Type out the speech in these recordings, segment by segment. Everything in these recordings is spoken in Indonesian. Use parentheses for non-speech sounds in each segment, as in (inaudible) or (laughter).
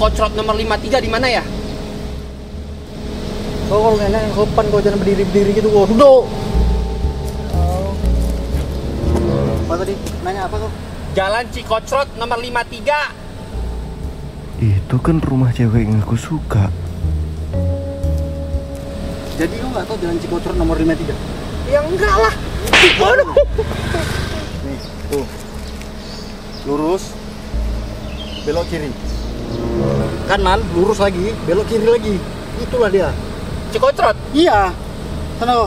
Cikocrot nomor 53 di mana ya? Kau kalau nanya yang sopan kau jangan berdiri berdiri gitu kau duduk. Apa tadi? Nanya apa kau? Jalan Cikocrot nomor 53. Itu kan rumah cewek yang aku suka. Jadi kau nggak tahu jalan Cikocrot nomor 53? Ya enggak lah. Nih, tuh. Lurus. Belok kiri. Kanan, lurus lagi, belok kiri lagi. Itulah dia. Cikocrot. Iya. Sana.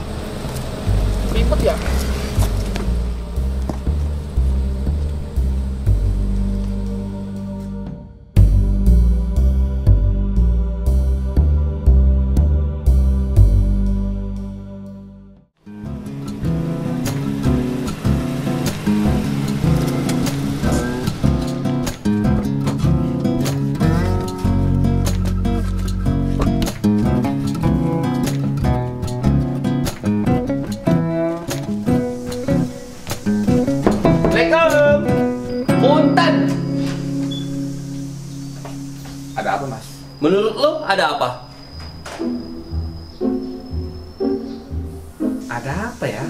Ribet ya? Menurut lo ada apa? Ada apa ya?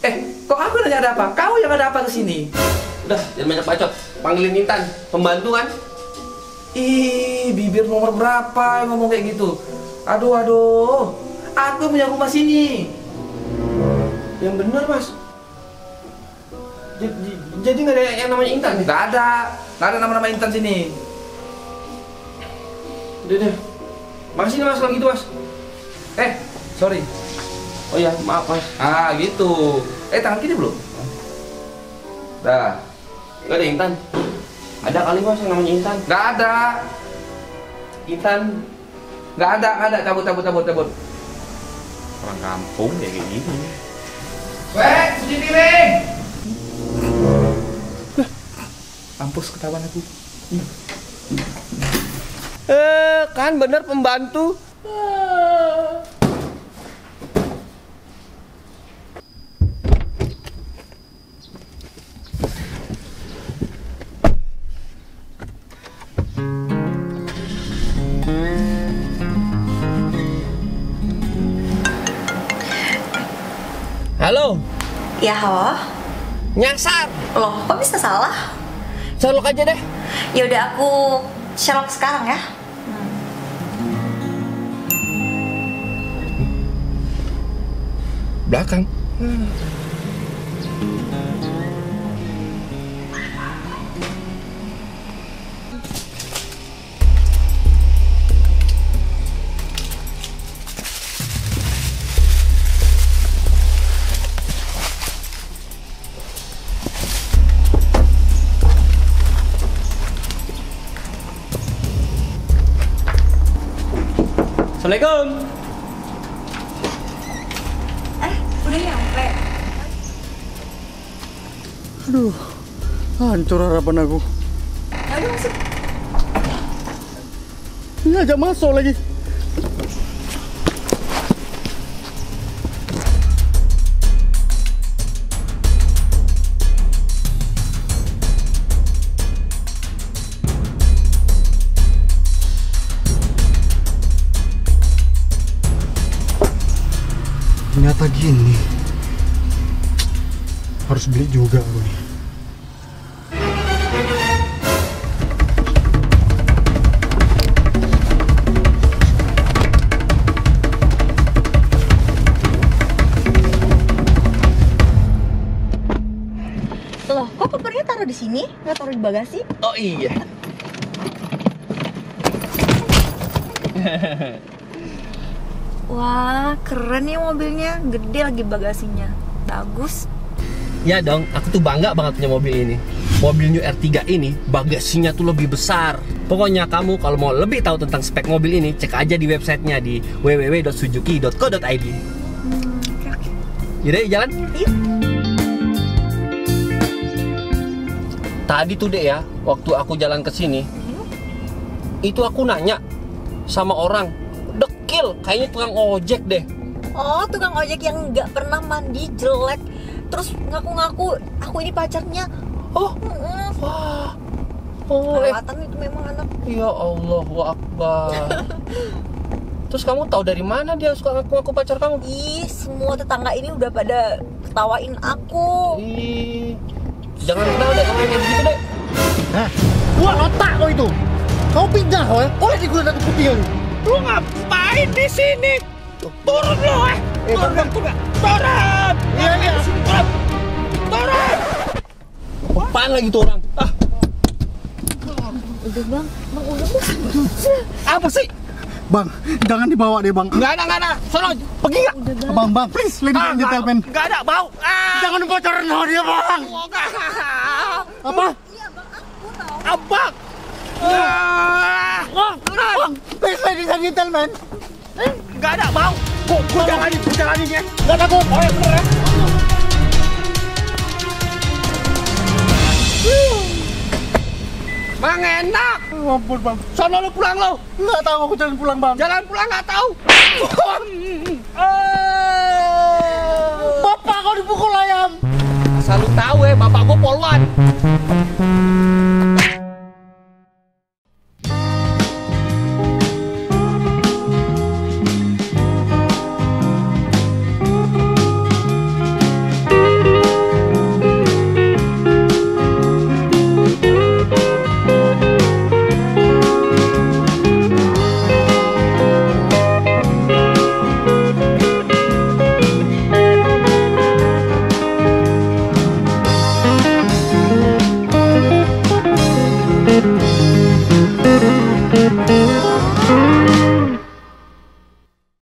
Eh, kok aku nanya ada apa? Kau yang ada apa ke sini? Udah, jangan banyak bacot. Panggilin Intan, pembantu kan? Ih, bibir nomor berapa yang ngomong kayak gitu? Aduh, aduh. Aku punya rumah sini. Yang bener mas. J- j- Jadi nggak ada yang namanya Intan nih? Gak ada. Gak ada nama-nama Intan sini. Udah deh. Makasih mas kalau gitu mas. Eh, sorry. Oh iya, maaf mas. Ah, gitu. Eh, tangan kiri belum? Dah. Nggak ada Intan. Ada kali mas yang namanya Intan. Gak ada. Intan. Gak ada, gak ada. Cabut, cabut, cabut, cabut. Orang kampung ya kayak gini. Weh, cuci piring. Mampus ketahuan aku. Eh, kan bener pembantu. Halo, Ya halo, nyasar. loh kok bisa salah? Sherlock aja deh. Ya udah aku Sherlock sekarang ya. đó không? Assalamualaikum udah nyampe. Aduh. Hancur harapan aku. Udah masuk. Ini ajak masuk lagi. Ternyata gini. Harus beli juga aku nih. Loh, kok kopernya taruh di sini? Nggak taruh di bagasi? Oh iya. (laughs) Wah, keren ya mobilnya. Gede lagi bagasinya. Bagus. Ya dong, aku tuh bangga banget punya mobil ini. Mobil New R3 ini bagasinya tuh lebih besar. Pokoknya kamu kalau mau lebih tahu tentang spek mobil ini, cek aja di websitenya di www.suzuki.co.id. Hmm, oke oke. Yaudah, jalan. Yuk. Tadi tuh deh ya, waktu aku jalan ke sini, itu aku nanya sama orang, dekil, kayaknya tukang ojek deh. Oh, tukang ojek yang nggak pernah mandi jelek. Terus ngaku-ngaku aku ini pacarnya. Oh, Mm-mm. wah, Oh, eh. Kelewatan itu memang anak. Ya Allah, Akbar. (laughs) Terus kamu tahu dari mana dia suka ngaku-ngaku pacar kamu? Ih, semua tetangga ini udah pada ketawain aku. Ih, jangan kenal deh kamu yang kayak gitu deh. Hah? Gua otak kau itu. Kau pindah kau ya? Boleh digunakan keputihan. Lu ngapain di sini? Turun lu, eh! Turun, turun, turun! Iya, iya. Turun! Turun! Apaan lagi tuh orang? Ah, Udah bang, bang udah bang. apa sih? Bang, jangan dibawa deh bang. Nggak ada, nggak ada. Sono, pergi nggak? Udah bang. Bang, bang, please, ladies and nggak- gentlemen. Nggak ada, bau. Ah, Jangan bocorin sama dia bang. Oh, nggak. Apa? Iya bang, aku tahu. Abang. Ah, Bang, bang, please, ladies and gentlemen. nggak ada, bau. Kok, kok jangan, kok jangan ini ya? Gak takut. Oh, ya bener ya. Bang enak. Ampun bang. Sono lu pulang lo. Nggak tahu aku jalan pulang bang. Jalan pulang nggak tahu. Bapak kau dipukul ayam. Asal lu tahu ya, bapak gua polwan.